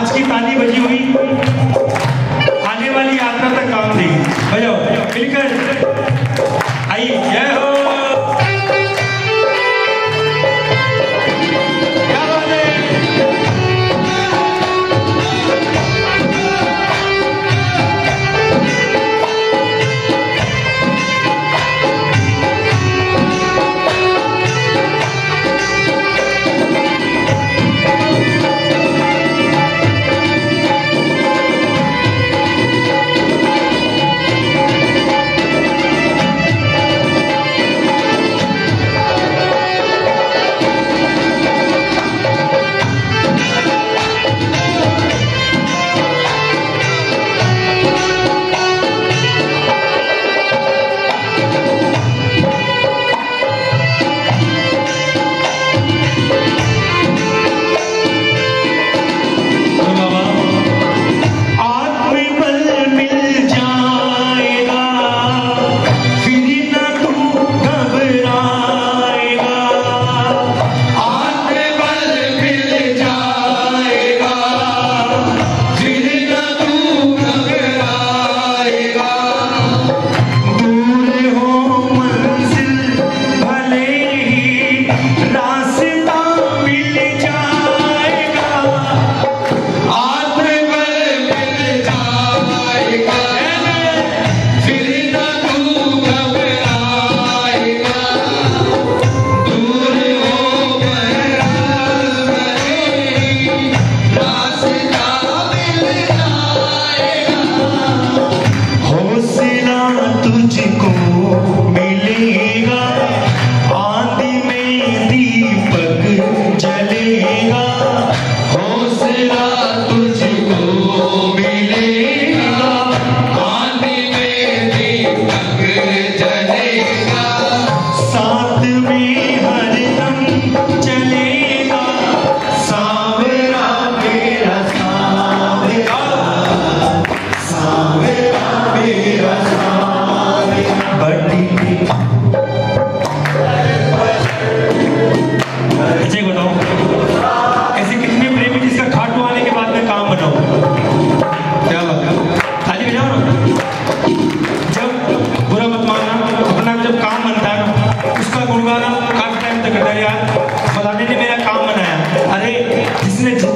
आज की ताली बजी हुई। आने वाली यात्रा तक काम देगी बजाओ मिलकर।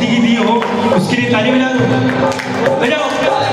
की दी हो उसके लिए ताली मिला दो।